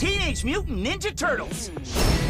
Teenage Mutant Ninja Turtles.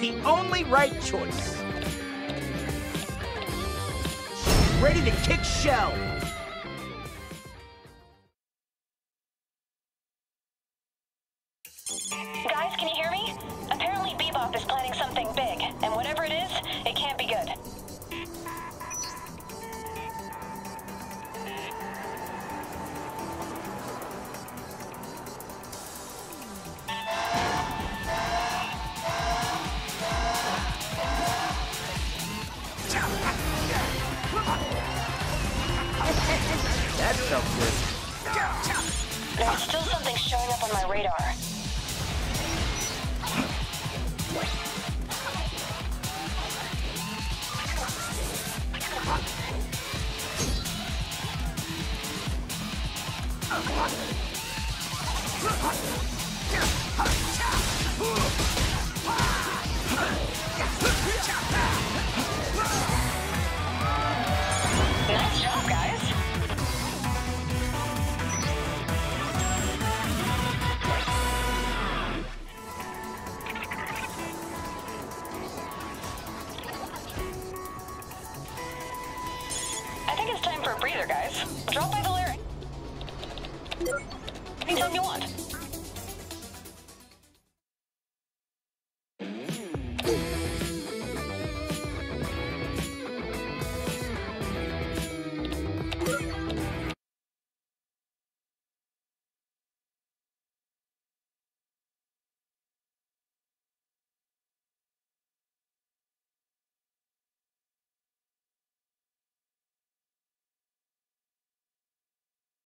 The only right choice. Ready to kick shell. Guys, can you hear me? Apparently Bebop is planning That felt good. There's still something showing up on my radar. For a breather, guys. Drop by the lyric. Anytime you want.